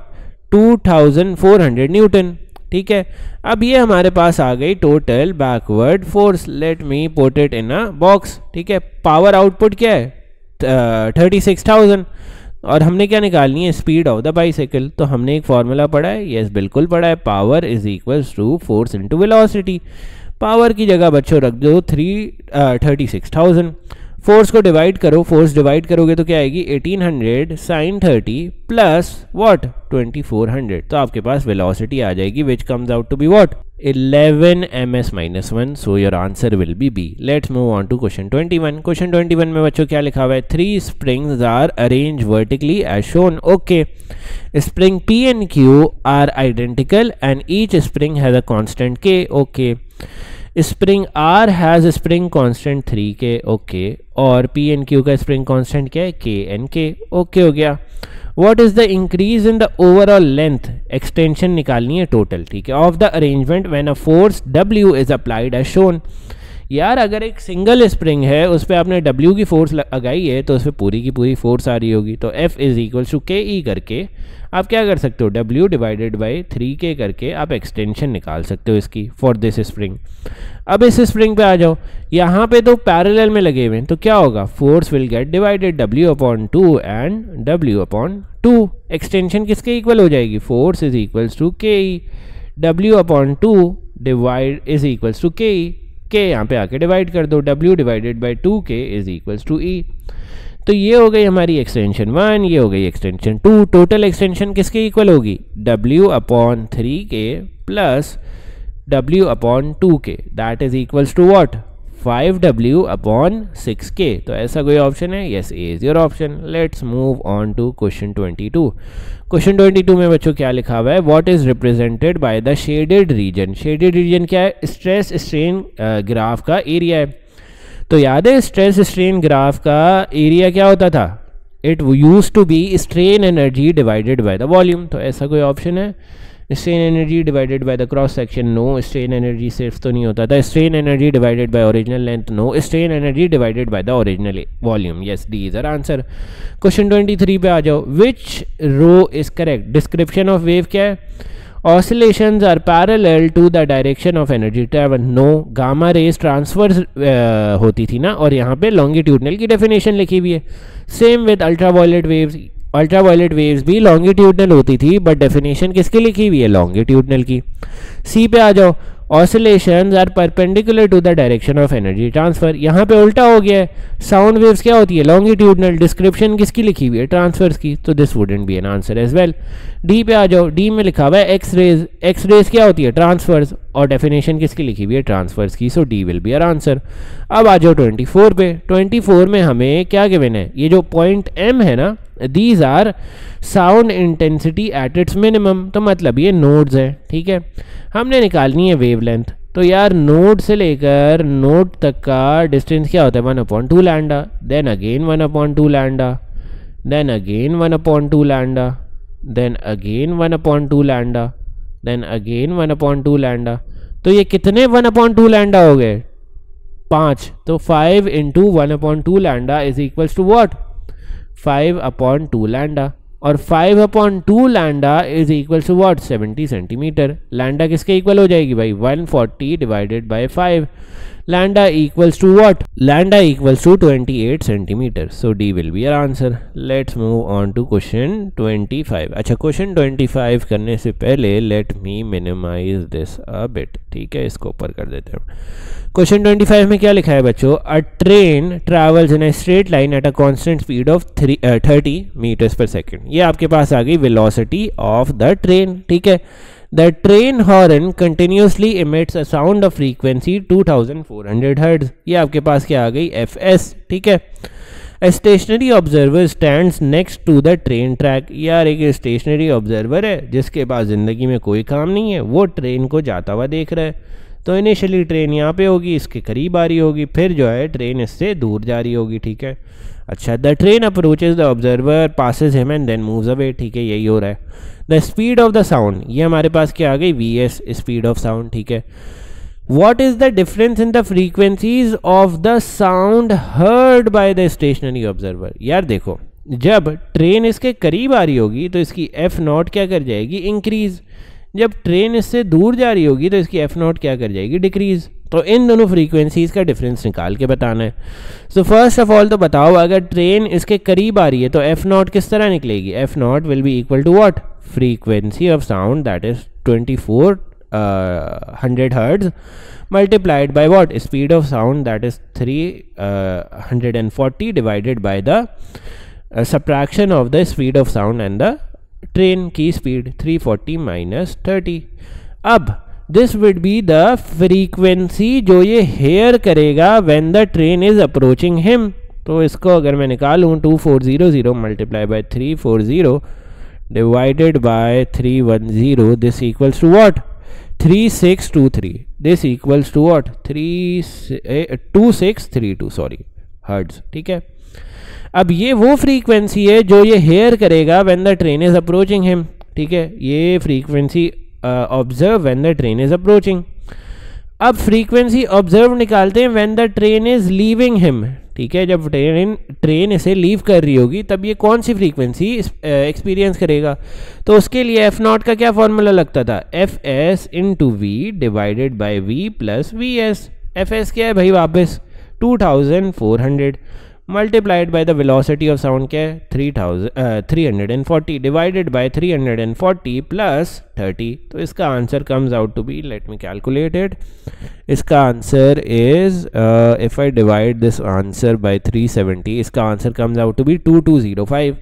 two thousand four hundred newton ठीक है? अब ये हमारे पास आ गई total backward force let me put it in a box ठीक है? पावर आउटपुट क्या है? थर्टी सिक्स थाउज़ेंड और हमने क्या निकालनी है? स्पीड ऑफ़ द बाईसाइकिल तो हमने एक फॉर्मूला पढ़ा है. यस बिल्कुल पढ़ा है. Power is equals to force into velocity power की जगह बच्चों रख दो three thirty six thousand force को डिवाइड करो फोर्स डिवाइड करोगे तो क्या आएगी? Eighteen hundred sine thirty plus what twenty four hundred तो आपके पास वेलोसिटी आ जाएगी which comes out to be what 11 M S minus one so your answer will be B let's move on to question 21 question 21 में बच्चों क्या लिखा हुआ है? Three springs are arrange vertically as shown okay spring P and Q are identical and each spring has a constant K okay. Spring R has spring constant three K okay और P and Q का spring constant क्या है? K and K okay हो गया. What is the increase in the overall length extension निकालनी है total ठीक है. Of the arrangement when a force W is applied as shown यार, अगर एक सिंगल स्प्रिंग है, उस पर आपने डब्ल्यू की फोर्स लगाई है तो उस पर पूरी की पूरी फोर्स आ रही होगी। तो F is equal to K E करके, आप क्या कर सकते हो? W divided by three K करके आप एक्सटेंशन निकाल सकते हो इसकी फॉर दिस स्प्रिंग अब इस स्प्रिंग पे आ जाओ। यहाँ पे तो पैरेलल में लगे हुए हैं तो क्या होगा? Force will get divided W upon two and W upon two extension किसके इक्वल हो जाएगी? Force is equals to K E W upon two divide is equals to K E K, यहाँ पे आके डिवाइड कर दो W divided by two K is equals to E तो ये हो गई हमारी एक्सटेंशन वन ये हो गई एक्सटेंशन टू टोटल एक्सटेंशन किसके इक्वल होगी? W upon three K plus W upon two K that is equals to what five W upon six K तो ऐसा कोई ऑप्शन है? Yes A is your option let's move on to question twenty two question twenty two में बच्चों क्या लिखा हुआ है? What is represented by the shaded region shaded region क्या है? स्ट्रेस स्ट्रेन ग्राफ का एरिया है। तो याद है स्ट्रेस स्ट्रेन ग्राफ का एरिया क्या होता था? It use to be strain energy divided by the volume तो ऐसा कोई ऑप्शन है? Strain energy divided by the cross section no strain energy सिर्फ़ तो नहीं होता था। Strain energy divided by original length no strain energy divided by the original volume yes D is our answer question 23 पे आ जाओ। Which row is correct description of wave क्या है? Oscillations are parallel to the direction of energy travel no. Gamma rays transverse uh, होती थी ना और यहाँ पे longitudinal की definition लिखी हुई है। Same with ultraviolet waves. Ultraviolet waves भी लॉन्गिट्यूडनल होती थी बट डेफिनेशन किसकी लिखी हुई है? लॉन्गिट्यूडनल की। सी पे आ जाओ। Oscillation are perpendicular to the direction of energy transfer यहाँ पे उल्टा हो गया है। साउंड वेव्स क्या होती है? लॉन्गिट्यूडनल डिस्क्रिप्शन किसकी लिखी हुई है? ट्रांसफर्स की। तो this wouldn't be an answer as well D पे आ जाओ। डी में लिखा हुआ है एक्स रेज एक्स रेज क्या होती है? ट्रांसफर्स और डेफिनेशन किसकी लिखी हुई है? ट्रांसफर्स की। So D will be our answer अब आ जाओ 24 पे। 24 में हमें क्या गिवन है? ये जो पॉइंट एम है ना these are sound intensity at its minimum तो मतलब ये नोड्स हैं, ठीक है? हमने निकालनी है वेवलेंथ तो यार नोड से लेकर नोड तक का डिस्टेंस क्या होता है? One upon two lambda then again one upon two lambda then again one upon two lambda then again one upon two lambda then again one upon two lambda तो ये कितने वन अपॉइंट टू लैंडा हो गए? पाँच. तो five into one upon two lambda is equals to what five upon two lambda और five upon two lambda is equal to what seventy centimetre lambda किसके equal हो जाएगी भाई? One forty divided by five lambda equals to what lambda equals to 28 centimeter so d will be our answer let's move on to question 25 अच्छा question 25 करने से पहले let me minimize this a bit ठीक है इसको ऊपर कर देते हैं क्वेश्चन 25 में क्या लिखा है बच्चों a train travels in a straight line at a constant speed of thirty metres per second ये आपके पास आ गई वेलोसिटी ऑफ़ द ट्रेन ठीक है the train horn continuously emits a sound of frequency 2400 hertz ये आपके पास क्या आ गई? एफ़ एस ठीक है? A stationary observer stand next to the train track यार एक स्टेशनरी ऑब्जर्वर है, जिसके पास ज़िंदगी में कोई काम नहीं है। वो ट्रेन को जाता हुआ देख रहा है। तो इनिशियली ट्रेन यहाँ पे होगी, इसके करीब आ रही होगी, फिर जो है ट्रेन इससे दूर जा रही होगी, ठीक है? अच्छा the train approaches the observer passes him and then moves away ठीक है, यही हो रहा है। The speed of the sound ये हमारे पास क्या आ गई? V S speed of sound ठीक है। What is the difference in the frequencies of the sound heard by the stationary observer यार देखो, जब ट्रेन इसके करीब आ रही होगी तो इसकी एफ़ नॉट क्या कर जाएगी? इंक्रीज जब ट्रेन इससे दूर जा रही होगी तो इसकी एफ़ नॉट क्या कर जाएगी? डिक्रीज तो इन दोनों फ्रीक्वेंसीज का डिफरेंस निकाल के बताना है। सो फ़र्स्ट ऑफ़ ऑल तो बताओ अगर ट्रेन इसके करीब आ रही है तो एफ़ नॉट किस तरह निकलेगी? F naught will be equal to what frequency of sound that is twenty four hundred hertz multiplied by what? Speed of sound that is 340 divided by the uh, subtraction of the speed of sound and the train key speed 340 forty minus thirty अब this would be the frequency जो ये hair करेगा when the train is approaching him तो इसको अगर मैं निकालूँ two four zero zero multiply by three four zero divided by three one zero this equals to what three six two three this equals to what three two six three two sorry hertz ठीक है? अब ये वो frequency है जो ये hair करेगा when the train is approaching him ठीक है? ये frequency observe when the train is approaching अब फ्रीक्वेंसी ऑब्ज़र्व निकालते हैं when the train is leaving him ठीक है? जब ट्रेन ट्रेन इसे लीव कर रही होगी, तब ये कौन सी फ्रीक्वेंसी एक्सपीरियंस uh, करेगा? तो उसके लिए एफ़ नॉट का क्या फॉर्मूला लगता था? F S into V divided by V plus V S F S क्या है भाई वापस? 2400 multiplied by the velocity of sound क्या है three thousand three hundred and forty divided by three hundred and forty plus thirty तो इसका answer comes out to be let me calculated इसका answer is if I divide this answer by three seventy इसका answer comes out to be two two zero five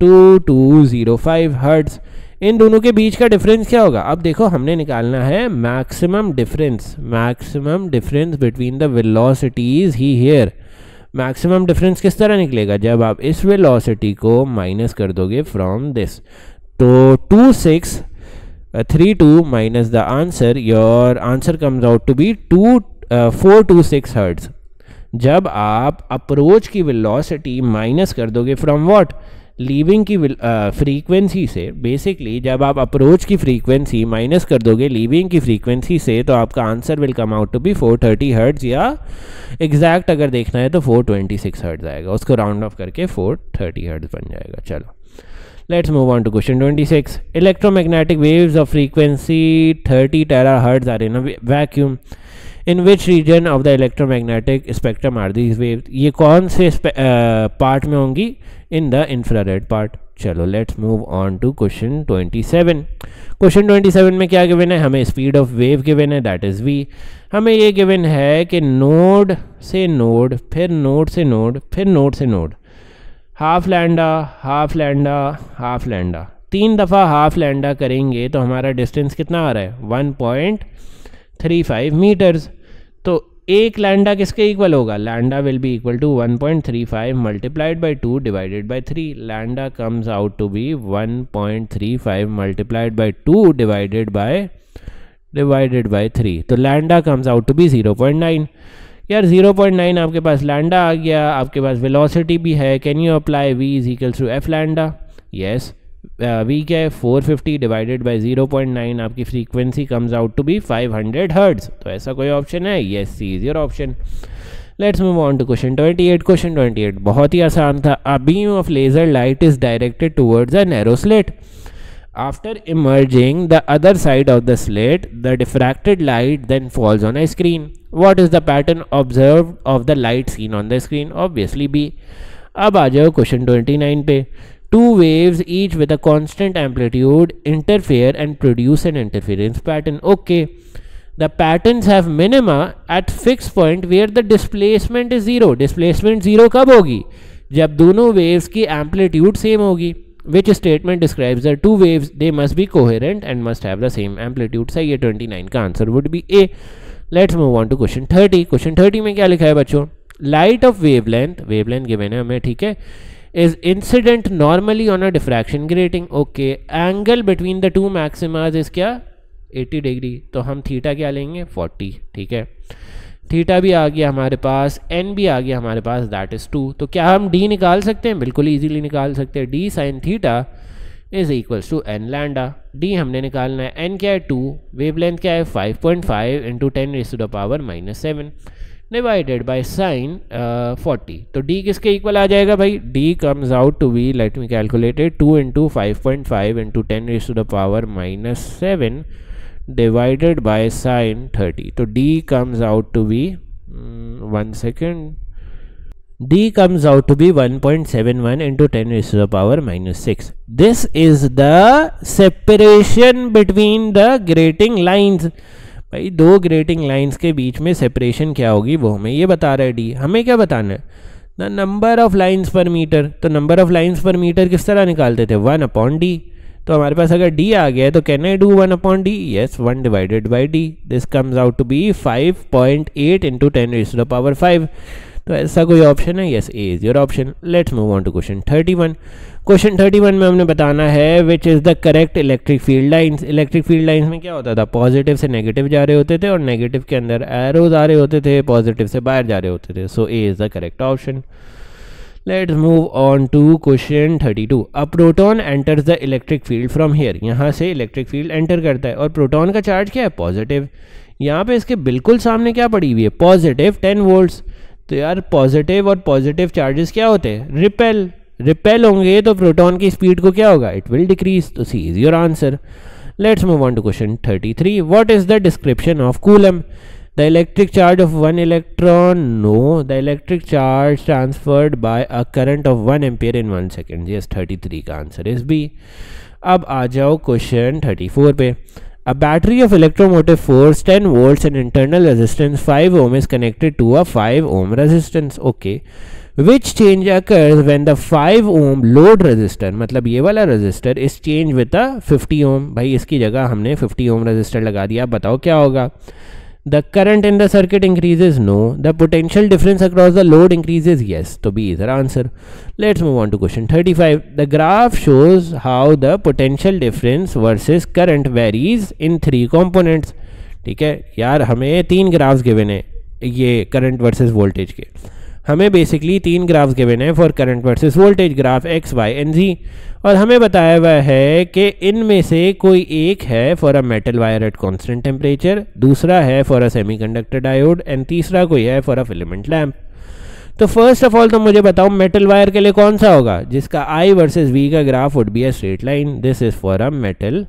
two two zero five hertz इन दोनों के बीच का difference क्या होगा? अब देखो, हमने निकालना है maximum difference maximum difference between the velocities he hair maximum difference किस तरह निकलेगा? जब आप इस वेलोसिटी को माइनस कर दोगे फ्रॉम दिस तो two six three two minus the answer your answer comes out to be two four two six hertz जब आप अप्रोच की वेलोसिटी माइनस कर दोगे फ्रॉम व्हाट लीविंग की फ्रीक्वेंसी से बेसिकली जब आप अप्रोच की फ्रीक्वेंसी माइनस कर दोगे लीविंग की फ्रीक्वेंसी से तो आपका answer will come out to be 430 hertz या एग्जैक्ट अगर देखना है तो 426 हर्ट्ज आएगा। उसको राउंड ऑफ़ करके 430 हर्ट्ज बन जाएगा। चलो। Let's move on to question 26 electromagnetic waves of frequency 30 tera hertz are in a vacuum in which region of the electromagnetic spectrum are these wave ये कौन से पार्ट में होंगी? इन द इंफ्रारेड पार्ट चलो let's move on to question 27 question 27 में क्या given है? हमें स्पीड ऑफ़ वेव गिवन है दैट इज़ वी हमें ये गिवन है कि नोड से नोड फिर नोड से नोड फिर नोड से node half lambda half lambda half lambda तीन दफ़ा हाफ़ लैंडा करेंगे तो हमारा डिस्टेंस कितना आ रहा है? One point three five meters तो एक लैंडा किसके इक्वल होगा? Lambda will be equal to one point three five multiplied by two divided by three lambda comes out to be one point three five multiplied by two divided by divided by three तो lambda comes out to be zero point nine यार zero point nine आपके पास lambda आ गया, आपके पास velocity भी है। Can you apply V is equals to F lambda yes week है 450 डिवाइडेड पॉइंट नाइन आपकी frequency comes out to be five hundred hertz तो ऐसा कोई ऑप्शन है? ये C is your option let's move on to question 28 question 28 बहुत ही आसान था. A beam of laser light is directed towards a narrow slit after emerging the other side of the slit the diffracted light then falls on a screen what is the pattern observe of the light seen on the screen obviously B अब आ जाओ question 29 पे. Two waves each with a constant amplitude interfere and produce an interference pattern. Okay. The patterns have minima at fixed point where the displacement is zero. Displacement zero कब होगी जब दोनों waves की amplitude same होगी which statement describes the two waves they must be coherent and must have the same amplitude सही है 29 का answer would be A let's move on to question 30 question 30 में क्या लिखा है बच्चों light of wavelength wavelength given है हमें ठीक है is incident normally on a diffraction grating. Okay, angle between the two maximas is क्या 80 डिग्री तो हम थीटा क्या लेंगे? 40 ठीक है? थीटा भी आ गया हमारे पास एन भी आ गया हमारे पास दैट इज़ टू तो क्या हम डी निकाल सकते हैं? बिल्कुल इजीली निकाल सकते हैं. D sine theta is equals to N lambda D हमने निकालना है. एन क्या है? टू वेव लेंथ क्या है? 5.5 point five into ten to the power minus seven divided by sine forty तो डी किसके इक्वल आ जाएगा भाई? D comes out to be let me calculated two into five point five into ten is to the power minus seven divided by sine thirty तो D comes out to be one second d comes out to be 1.71 into 10 raised to the power minus 6 this is the separation between the grating lines. भाई, दो grating lines के बीच में separation क्या होगी वो हमें ये बता रहा है डी हमें क्या बताना है? The number of lines per meter तो number of lines per meter किस तरह निकालते थे? वन अपॉन डी तो हमारे पास अगर डी आ गया है तो can I do one upon D yes one divided by D this comes out to be five point eight into ten is the power five तो ऐसा कोई ऑप्शन है yes A is your option let's move on to question thirty one question thirty one में हमने बताना है which is the correct electric field lines electric field lines में क्या होता था? पॉजिटिव से नेगेटिव जा रहे होते थे और नेगेटिव के अंदर एरोज आ रहे होते थे पॉजिटिव से बाहर जा रहे होते थे. So A is the correct option let's move on to question thirty two a proton enters the electric field from here यहाँ से इलेक्ट्रिक फ़ील्ड एंटर करता है और प्रोटॉन का चार्ज क्या है? पॉजिटिव यहाँ पे इसके बिल्कुल सामने क्या पड़ी हुई है? पॉजिटिव टेन वोल्ट्स तो यार पॉजिटिव और पॉजिटिव चार्जेस क्या होते हैं? रिपेल रिपेल होंगे तो प्रोटॉन की स्पीड को क्या होगा? इट विल डिक्रीज तो C is your answer let's move on to question 33 what is the description of coulomb the electric charge of one electron no the electric charge transferred by a current of one ampere in one second yes 33 का answer is B अब आ जाओ question 34 पे. A battery of electromotive force 10 volts and internal resistance 5 ohm is connected to a 5 ohm resistance. Okay. Which change occurs when the 5 ohm load resistor मतलब ये वाला resistor is changed with a 50 ohm भाई इसकी जगह हमने 50 ohm resistor लगा दिया बताओ क्या होगा The current in the circuit increases? No. The potential difference across the load increases? Yes. So B is our answer. Let's move on to question 35. The graph shows how the potential difference versus current varies in three components. ठीक है यार हमें तीन graphs given है ये current versus voltage के हमें basically तीन ग्राफ्स गिवन है for current versus voltage graph X Y and Z और हमें बताया हुआ है कि इनमें से कोई एक है for a metal wire at constant temperature दूसरा है for a semiconductor diode and तीसरा कोई है फॉर अ फिलामेंट लैम्प तो फ़र्स्ट ऑफ़ ऑल तो मुझे बताओ मेटल वायर के लिए कौन सा होगा? जिसका आई वर्सेस वी का graph would be a straight line this is for a metal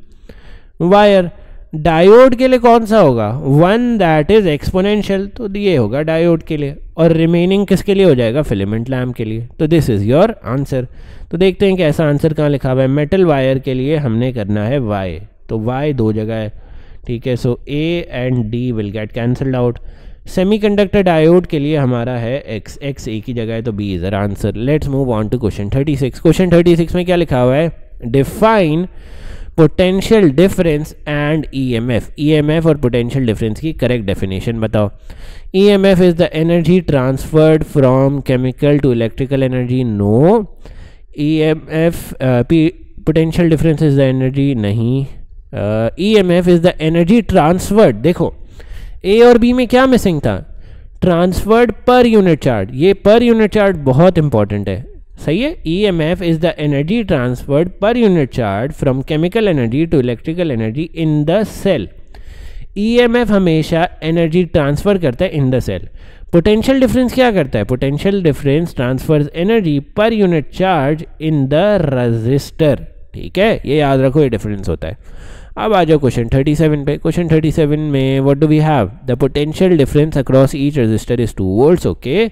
wire diode के लिए कौन सा होगा? वन दैट इज़ एक्सपोनेंशियल तो ये होगा डायोड के लिए। और रिमेनिंग किसके लिए हो जाएगा? फिलेमेंट लैम्प के लिए। तो दिस इज़ योर आंसर तो देखते हैं कि ऐसा आंसर कहाँ लिखा हुआ है। मेटल वायर के लिए हमने करना है वाई तो वाई दो जगह है। ठीक है so A and D will get cancelled out semiconductor diode के लिए हमारा है एक्स एक्स ए की जगह है तो B is answer let's move on to question thirty six question thirty six में क्या लिखा हुआ है? Define potential difference and EMF EMF और पोटेंशियल डिफरेंस की करेक्ट डेफिनेशन बताओ। EMF is the energy transferred from chemical to electrical energy no EMF potential difference is the energy नहीं. EMF is the energy transferred देखो A और B में क्या missing था? Transferred per unit charge ये per unit charge बहुत important है। सही है? E M F is the energy transferred per unit charge from chemical energy to electrical energy in the cell E M F हमेशा energy transfer करता है in the cell potential difference क्या करता है? Potential difference transfer energy per unit charge in the resistor ठीक है? ये याद रखो, ये डिफरेंस होता है. अब आ जाओ क्वेश्चन 37 पे। क्वेश्चन 37 में what do we have the potential difference across each resistor is 2 volts okay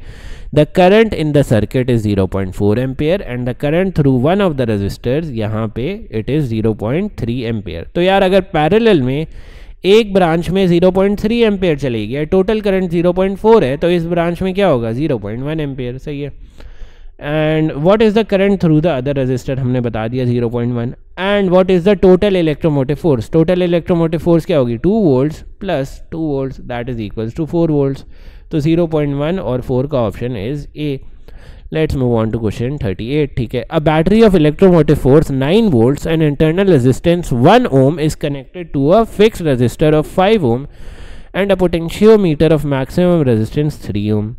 the current in the circuit is 0.4 ampere and the current through one of the resistors यहाँ पे it is 0.3 ampere तो यार, अगर parallel में एक branch में 0.3 ampere चलेगी total current 0.4 है तो इस ब्रांच में क्या होगा? 0.1 एम्पेयर सही है। And what is the current through the other resistor हमने बता दिया 0.1 and what is the total electromotive force total electromotive force क्या होगी? 2 volts plus 2 volts that is equals to 4 volts तो 0.1 और 4 का option is A let's move on to question 38 ठीक है. A battery of electromotive force 9 volts and internal resistance 1 ohm is connected to a fix resistor of 5 ohm and a potentiometer of maximum resistance 3 ohm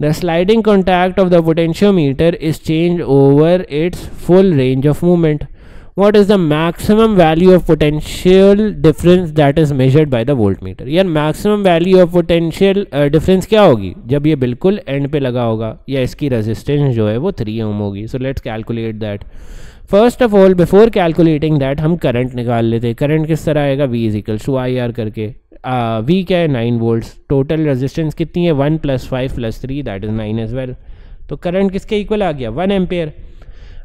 The sliding contact of the potentiometer is changed over its full range of movement. what is the maximum value of potential difference that is measured by the voltmeter यार maximum value of potential uh, difference क्या होगी जब ये बिल्कुल and पे लगा होगा या इसकी रेजिस्टेंस जो है वो थ्री ओम होगी so let's calculate that first of all before calculating that हम करंट निकाल लेते हैं करंट किस तरह आएगा V is equal to I R करके वी क्या है? नाइन वोल्ट्स टोटल रेजिस्टेंस कितनी है? One plus five plus three that is nine as well तो करंट किसके इक्वल आ गया? वन एम्पेयर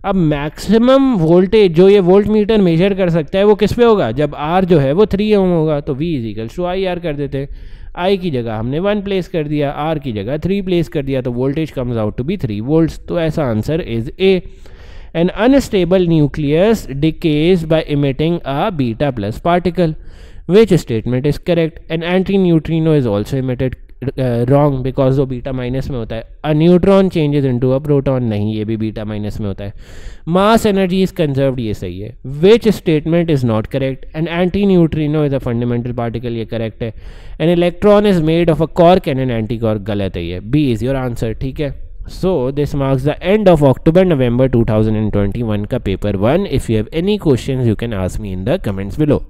अब मैक्सिमम वोल्टेज जो ये वोल्ट मीटर मेजर कर सकता है, वो किस पे होगा? जब आर जो है, वो थ्री ओम होगा तो V is equal to I R कर देते हैं। आई की जगह हमने वन प्लेस कर दिया आर की जगह थ्री प्लेस कर दिया तो voltage comes out to be three volts तो ऐसा answer is A an unstable nucleus decays by emitting a beta plus particle. which statement is correct? An anti-neutrino is also emitted wrong because वो beta minus में होता है। A neutron changes into a proton नहीं, ये भी beta minus में होता है। मास एनर्जी इज़ कंजर्व ये सही है। Which statement is not correct and anti neutrino is a fundamental particle ये करेक्ट है। An electron is made of a quark an an anti quark गलत है ये। बी इज़ योर आंसर ठीक है? So this marks the end of October November 2021 का paper one if you have any question you can ask me in the comments below